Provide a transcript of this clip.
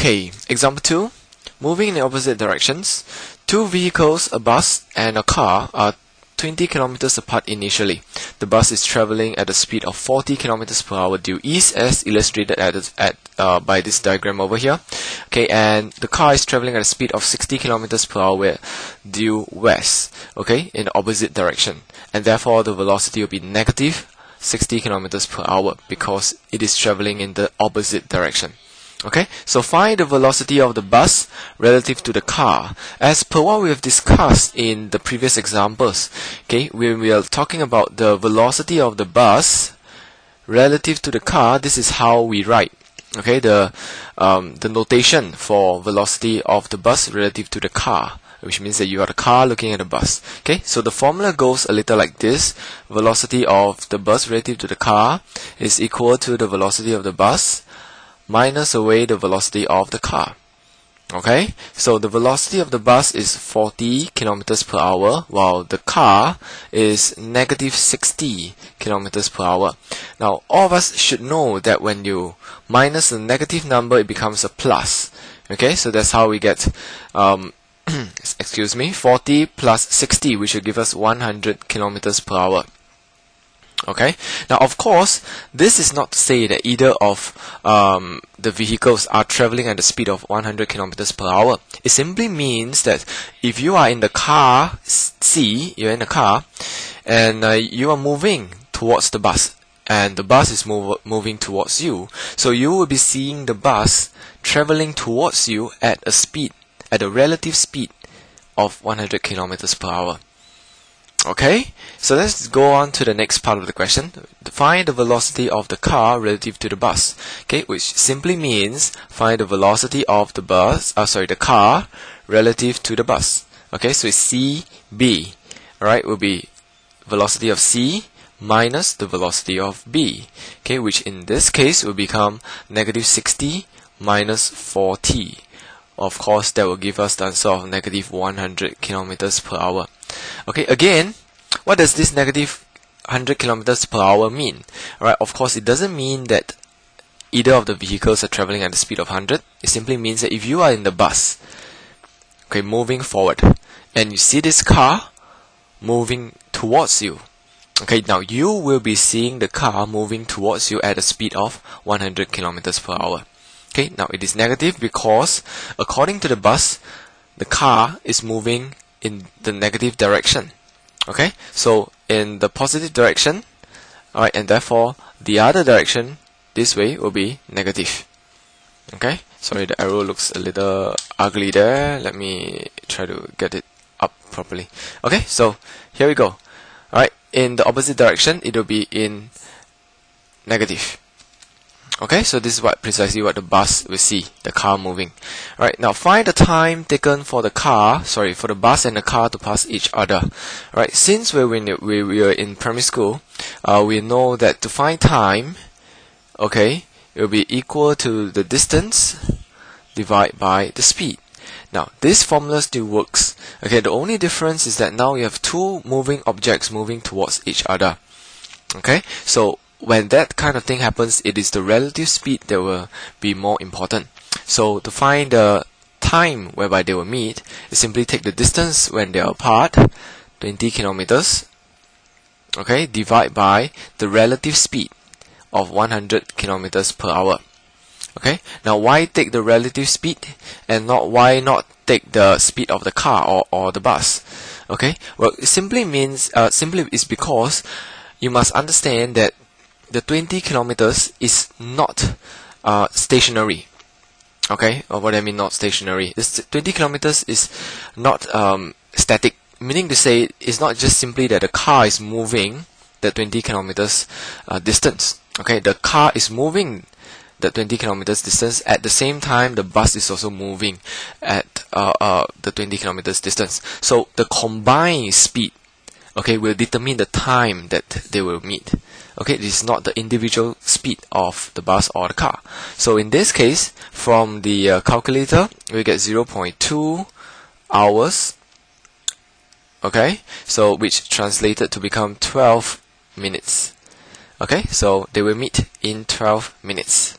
Okay, example 2. Moving in the opposite directions, two vehicles, a bus and a car, are 20 kilometers apart initially. The bus is traveling at a speed of 40 kilometers per hour due east as illustrated at, at uh, by this diagram over here. Okay, and the car is traveling at a speed of 60 kilometers per hour due west. Okay, in opposite direction, and therefore the velocity will be negative 60 kilometers per hour because it is traveling in the opposite direction. Okay, so find the velocity of the bus relative to the car. As per what we have discussed in the previous examples, okay, when we are talking about the velocity of the bus relative to the car, this is how we write. Okay, the um, the notation for velocity of the bus relative to the car, which means that you are the car looking at the bus. Okay, so the formula goes a little like this: velocity of the bus relative to the car is equal to the velocity of the bus minus away the velocity of the car. Okay, so the velocity of the bus is 40 kilometers per hour, while the car is negative 60 kilometers per hour. Now, all of us should know that when you minus the negative number, it becomes a plus. Okay, so that's how we get, um, excuse me, 40 plus 60, which will give us 100 kilometers per hour. Okay. Now, of course, this is not to say that either of um, the vehicles are traveling at the speed of 100 kilometers per hour. It simply means that if you are in the car C, you're in the car, and uh, you are moving towards the bus, and the bus is move, moving towards you, so you will be seeing the bus traveling towards you at a speed, at a relative speed of 100 kilometers per hour. Okay, so let's go on to the next part of the question. Find the velocity of the car relative to the bus. Okay, which simply means find the velocity of the bus, uh, sorry, the car relative to the bus. Okay, so it's C, B. right, will be velocity of C minus the velocity of B. Okay, which in this case will become negative 60 minus 40. Of course, that will give us the answer of negative 100 kilometers per hour. Okay, again, what does this negative 100 kilometers per hour mean? Alright, of course, it doesn't mean that either of the vehicles are traveling at the speed of 100. It simply means that if you are in the bus, okay, moving forward, and you see this car moving towards you, okay, now you will be seeing the car moving towards you at a speed of 100 kilometers per hour. Okay, now it is negative because according to the bus, the car is moving in the negative direction. Okay, so in the positive direction, alright, and therefore the other direction this way will be negative. Okay, sorry, the arrow looks a little ugly there. Let me try to get it up properly. Okay, so here we go. Alright, in the opposite direction, it will be in negative. Okay, so this is what precisely what the bus will see, the car moving. Right now find the time taken for the car, sorry, for the bus and the car to pass each other. Right, since we're in, we, we are in primary school, uh, we know that to find time, okay, it will be equal to the distance divided by the speed. Now, this formula still works. Okay, the only difference is that now you have two moving objects moving towards each other. Okay, so when that kind of thing happens, it is the relative speed that will be more important. So to find the time whereby they will meet, you simply take the distance when they are apart, 20 kilometers, okay, divide by the relative speed of 100 kilometers per hour. Okay, now why take the relative speed and not why not take the speed of the car or, or the bus? Okay, well, it simply means, uh, simply is because you must understand that the 20 kilometers is not uh, stationary. Okay, or what I mean not stationary. This 20 kilometers is not um, static, meaning to say it's not just simply that the car is moving the 20 kilometers uh, distance. Okay, the car is moving the 20 kilometers distance at the same time the bus is also moving at uh, uh, the 20 kilometers distance. So the combined speed okay, will determine the time that they will meet. Okay, this is not the individual speed of the bus or the car. So in this case, from the uh, calculator, we get 0.2 hours. Okay, so which translated to become 12 minutes. Okay, so they will meet in 12 minutes.